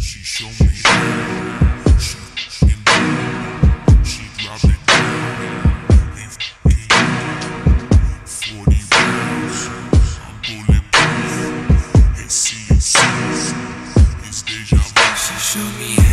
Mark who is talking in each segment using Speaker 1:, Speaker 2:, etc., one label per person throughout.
Speaker 1: She show me she in she drop it down.
Speaker 2: Forty rounds, I'm bulletproof. It's it's deja vu.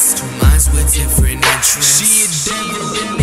Speaker 2: Two minds with different interests. She a devil in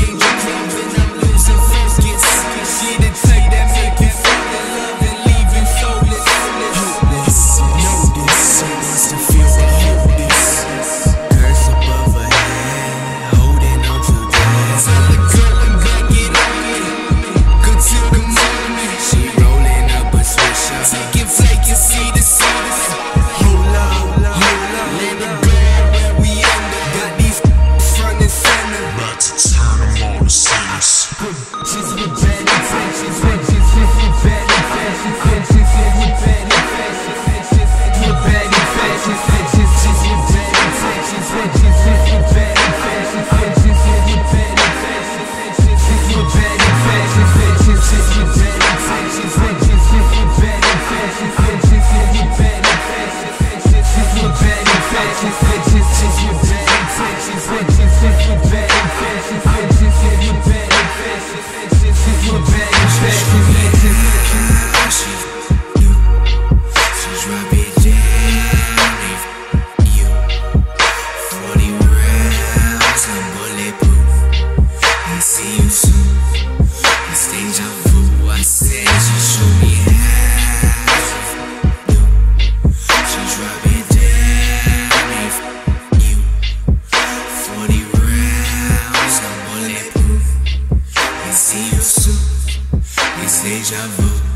Speaker 2: déjà vu.